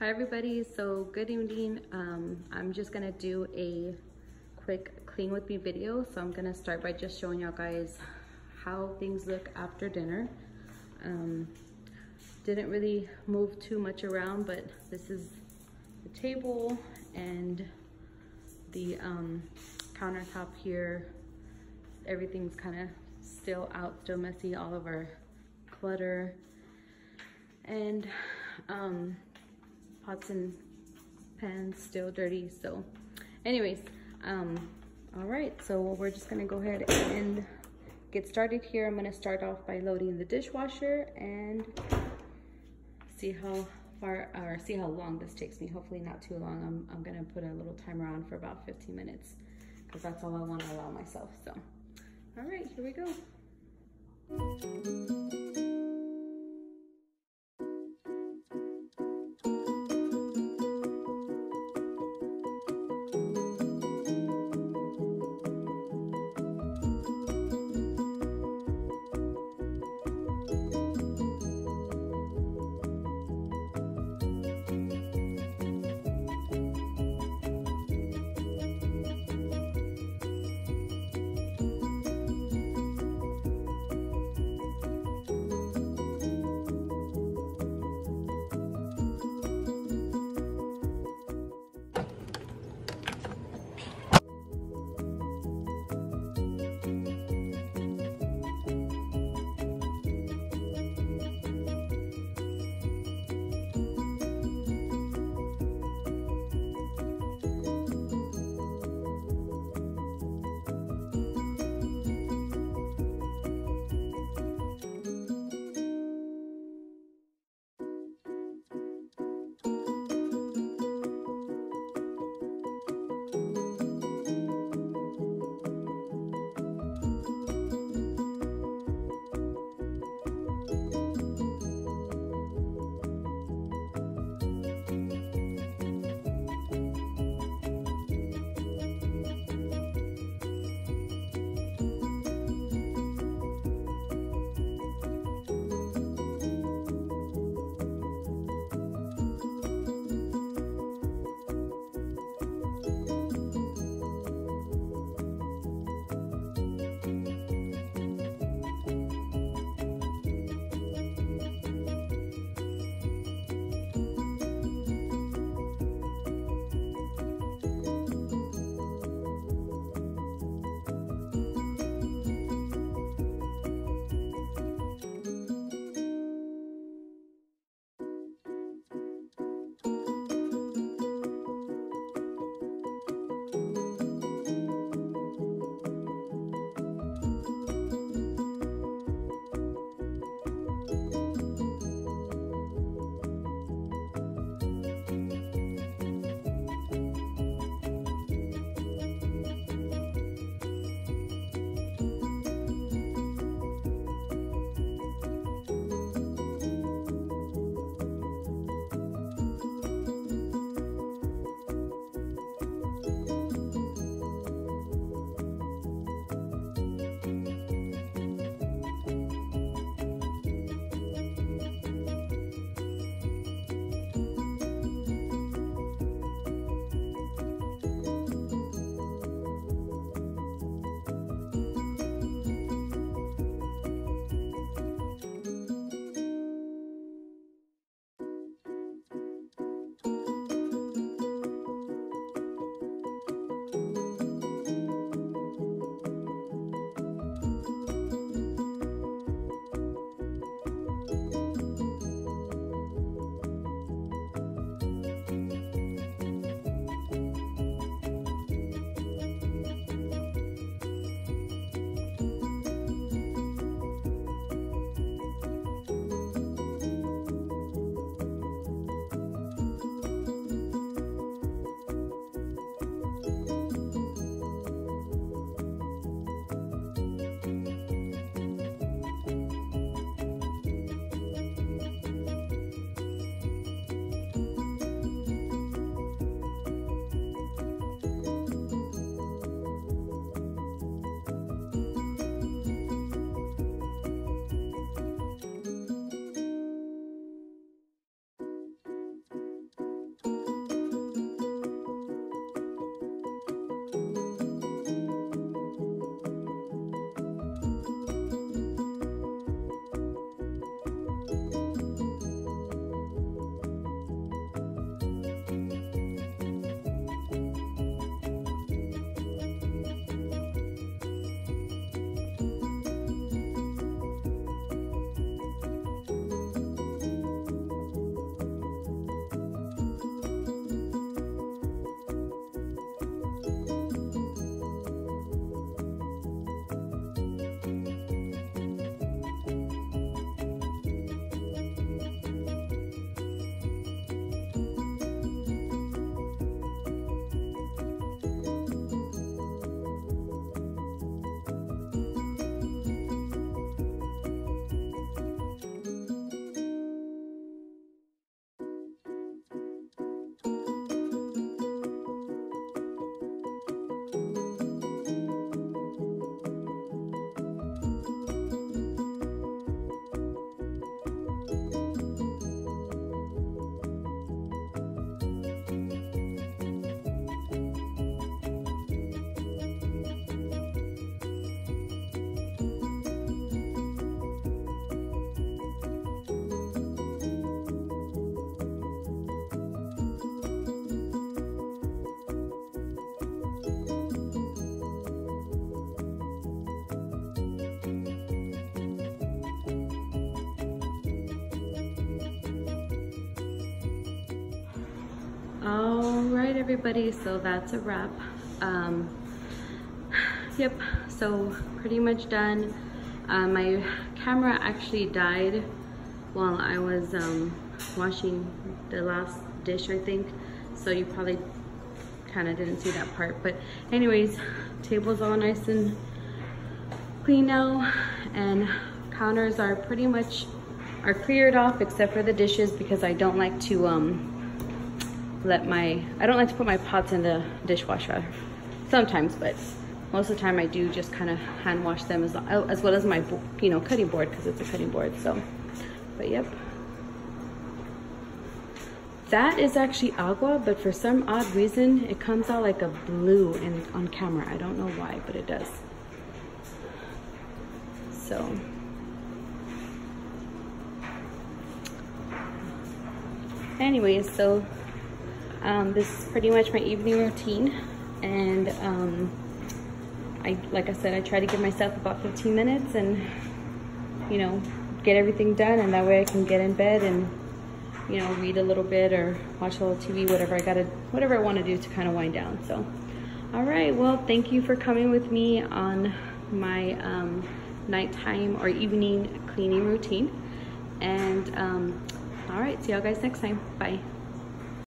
Hi everybody, so good evening. Um, I'm just gonna do a quick clean with me video. So I'm gonna start by just showing y'all guys how things look after dinner. Um, didn't really move too much around, but this is the table and the um, countertop here. Everything's kind of still out, still messy, all of our clutter. And um, pots and pans still dirty. So anyways, um, all right, so we're just gonna go ahead and get started here. I'm gonna start off by loading the dishwasher and see how far, or see how long this takes me. Hopefully not too long. I'm, I'm gonna put a little timer on for about 15 minutes because that's all I wanna allow myself, so. All right, here we go. Right, everybody, so that's a wrap. Um, yep, so pretty much done. Uh, my camera actually died while I was um, washing the last dish, I think. So you probably kind of didn't see that part. But anyways, table's all nice and clean now. And counters are pretty much are cleared off except for the dishes because I don't like to um, let my, I don't like to put my pots in the dishwasher sometimes, but most of the time I do just kind of hand wash them as, as well as my, you know, cutting board because it's a cutting board. So, but yep. That is actually agua, but for some odd reason, it comes out like a blue in, on camera. I don't know why, but it does. So. Anyways, so um, this is pretty much my evening routine. And um, I, like I said, I try to give myself about 15 minutes and, you know, get everything done. And that way I can get in bed and, you know, read a little bit or watch a little TV, whatever I gotta, whatever I wanna do to kind of wind down. So, all right, well, thank you for coming with me on my um, nighttime or evening cleaning routine. And um, all right, see y'all guys next time. Bye.